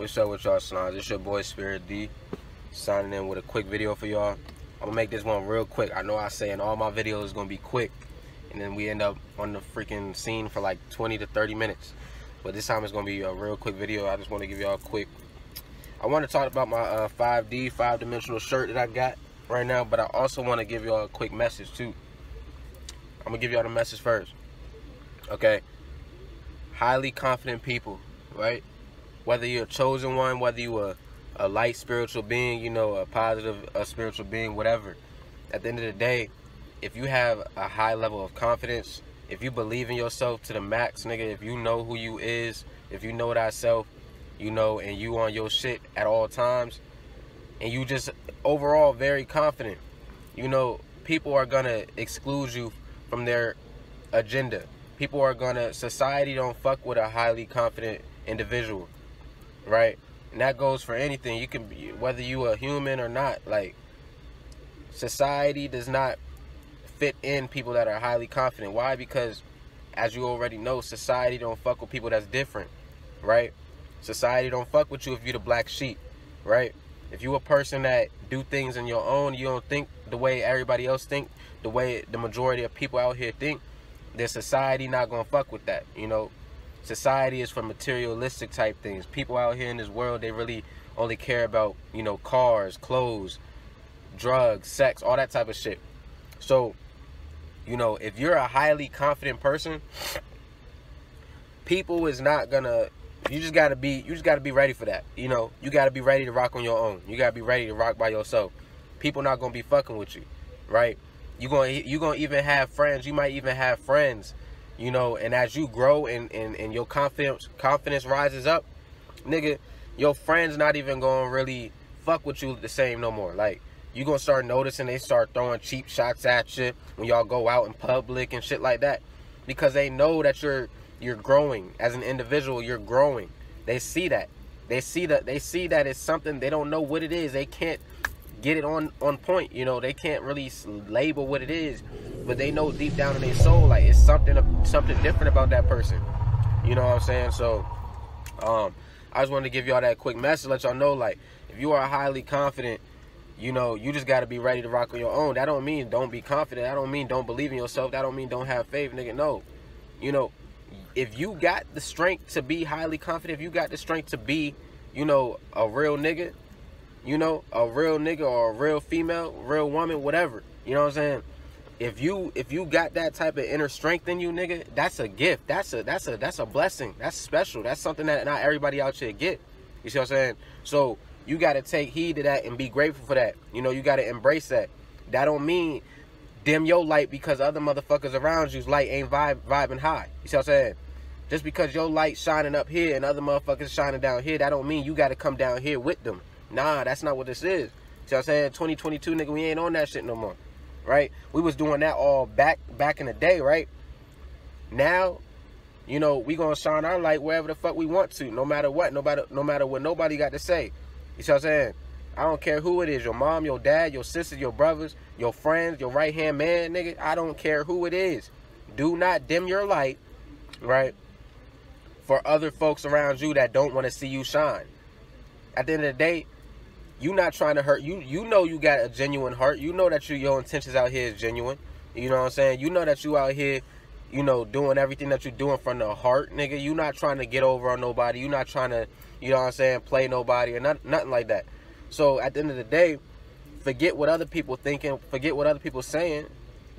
What's up with y'all, Snars? It's your boy Spirit D, signing in with a quick video for y'all. I'm gonna make this one real quick. I know I say in all my videos it's gonna be quick, and then we end up on the freaking scene for like 20 to 30 minutes. But this time it's gonna be a real quick video. I just want to give y'all a quick. I want to talk about my uh, 5D, five-dimensional shirt that I got right now, but I also want to give y'all a quick message too. I'm gonna give y'all the message first. Okay. Highly confident people, right? Whether you're a chosen one, whether you are a light spiritual being, you know, a positive a spiritual being, whatever. At the end of the day, if you have a high level of confidence, if you believe in yourself to the max, nigga, if you know who you is, if you know thyself, you know, and you on your shit at all times, and you just overall very confident, you know, people are gonna exclude you from their agenda. People are gonna society don't fuck with a highly confident individual, right? And that goes for anything. You can be whether you a human or not. Like society does not fit in people that are highly confident. Why? Because as you already know, society don't fuck with people that's different, right? Society don't fuck with you if you the black sheep, right? If you a person that do things on your own, you don't think the way everybody else think, the way the majority of people out here think, then society not gonna fuck with that. You know, society is for materialistic type things. People out here in this world, they really only care about you know cars, clothes, drugs, sex, all that type of shit. So, you know, if you're a highly confident person, people is not gonna you just gotta be you just gotta be ready for that. You know, you gotta be ready to rock on your own. You gotta be ready to rock by yourself. People not gonna be fucking with you, right? You gonna you gonna even have friends. You might even have friends, you know. And as you grow and and, and your confidence confidence rises up, nigga, your friends not even gonna really fuck with you the same no more. Like you gonna start noticing they start throwing cheap shots at you when y'all go out in public and shit like that, because they know that you're you're growing. As an individual you're growing. They see that. They see that they see that it's something they don't know what it is. They can't get it on on point you know. They can't really label what it is but they know deep down in their soul like it's something something different about that person. You know what i'm saying? So um i just wanted to give y'all that quick message let y'all know like if you are highly confident you know you just got to be ready to rock on your own. That don't mean don't be confident. That don't mean don't believe in yourself. That don't mean don't have faith nigga. No. You know if you got the strength to be highly confident, if you got the strength to be, you know, a real nigga, you know, a real nigga or a real female, real woman, whatever. You know what I'm saying? If you if you got that type of inner strength in you, nigga, that's a gift. That's a that's a that's a blessing. That's special. That's something that not everybody out here get. You see what I'm saying? So you gotta take heed to that and be grateful for that. You know, you gotta embrace that. That don't mean dim your light because other motherfuckers around you's light ain't vibe, vibing high. You see what I'm saying? Just because your light shining up here and other motherfuckers shining down here, that don't mean you got to come down here with them. Nah, that's not what this is. You See what I'm saying? 2022, nigga, we ain't on that shit no more. Right? We was doing that all back back in the day, right? Now, you know, we gonna shine our light wherever the fuck we want to, no matter what, no matter no matter what nobody got to say. You see what I'm saying? I don't care who it is, your mom, your dad, your sisters, your brothers, your friends, your right hand man, nigga. I don't care who it is. Do not dim your light, right? For other folks around you that don't want to see you shine. At the end of the day, you not trying to hurt you. You know you got a genuine heart. You know that you, your intentions out here is genuine. You know what I'm saying? You know that you out here, you know, doing everything that you're doing from the heart, nigga. You not trying to get over on nobody. You not trying to, you know what I'm saying, play nobody or not, nothing like that. So at the end of the day, forget what other people thinking, forget what other people saying.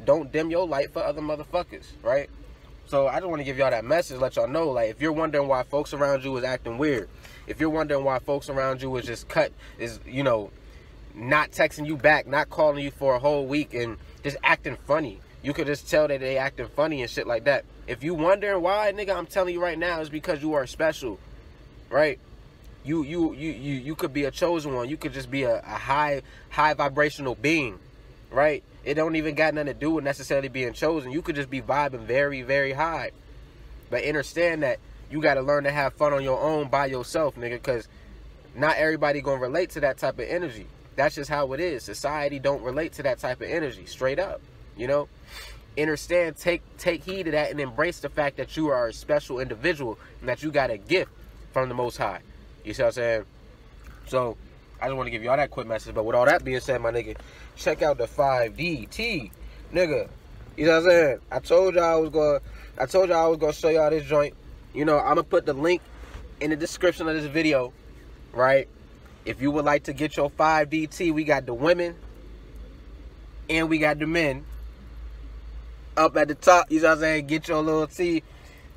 Don't dim your light for other motherfuckers, right? So I just want to give y'all that message, let y'all know, like, if you're wondering why folks around you is acting weird, if you're wondering why folks around you is just cut, is, you know, not texting you back, not calling you for a whole week and just acting funny. You could just tell that they acting funny and shit like that. If you wondering why, nigga, I'm telling you right now, it's because you are special, right? you you you you you could be a chosen one. You could just be a, a high high vibrational being, right? It don't even got nothing to do with necessarily being chosen. You could just be vibing very very high, but understand that you got to learn to have fun on your own by yourself, nigga. Because not everybody gonna relate to that type of energy. That's just how it is. Society don't relate to that type of energy, straight up. You know, understand, take take heed of that, and embrace the fact that you are a special individual and that you got a gift from the Most High. You see what I'm saying? So I just want to give you all that quick message. But with all that being said, my nigga, check out the 5DT, nigga. You know what I'm saying? I told y'all I was gonna I told y'all I was gonna show y'all this joint. You know, I'm gonna put the link in the description of this video, right? If you would like to get your 5DT, we got the women and we got the men up at the top. You know what I'm saying? Get your little T,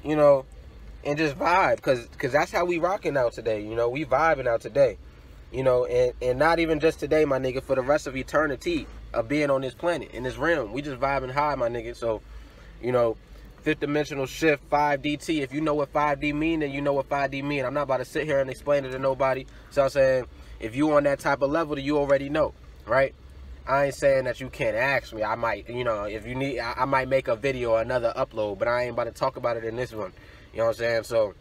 you know, and just vibe, cause cause that's how we rocking out today. You know, we vibing out today. You know, and and not even just today, my nigga, for the rest of eternity of being on this planet in this realm. We just vibing high, my nigga. So, you know, fifth dimensional shift 5DT. If you know what 5D mean, then you know what 5D mean. I'm not about to sit here and explain it to nobody. So I'm saying, if you on that type of level, you already know, right? I ain't saying that you can't ask me. I might, you know, if you need, I, I might make a video or another upload, but I ain't about to talk about it in this one. You know what I'm saying? So,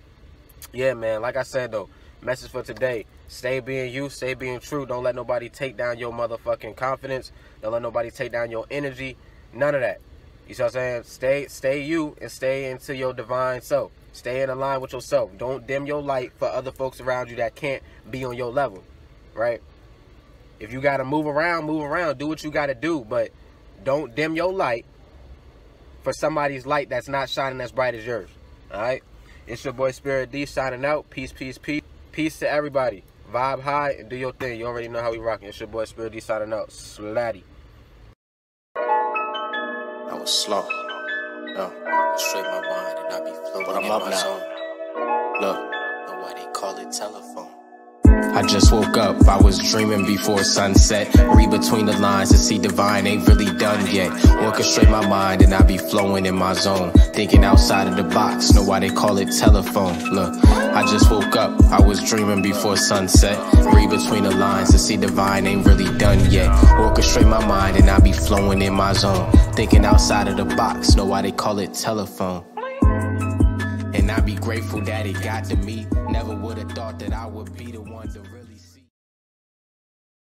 yeah, man. Like I said though, message for today: stay being you, stay being true. Don't let nobody take down your motherfucking confidence. Don't let nobody take down your energy. None of that. You see what I'm saying? Stay, stay you, and stay into your divine self. Stay in line with yourself. Don't dim your light for other folks around you that can't be on your level, right? If you got to move around, move around. Do what you got to do, but don't dim your light for somebody's light that's not shining as bright as yours. All right? It's your boy Spirit D signing out. Peace, peace, peace. Peace to everybody. Vibe high and do your thing. You already know how we rocking. It's your boy Spirit D signing out. Slatty. I was slow. No. Straight my mind and I be floating But I'm in up my now. zone. Look. Know why they call it telephone. I just woke up, I was dreaming before sunset. Read between the lines to see divine ain't really done yet. Orchestrate my mind and I be flowing in my zone. Thinking outside of the box, know why they call it telephone. Look, I just woke up, I was dreaming before sunset. Read between the lines to see divine ain't really done yet. Orchestrate my mind and I be flowing in my zone. Thinking outside of the box, know why they call it telephone. And I be grateful that it got to me. Never would have thought that I would be the one to really.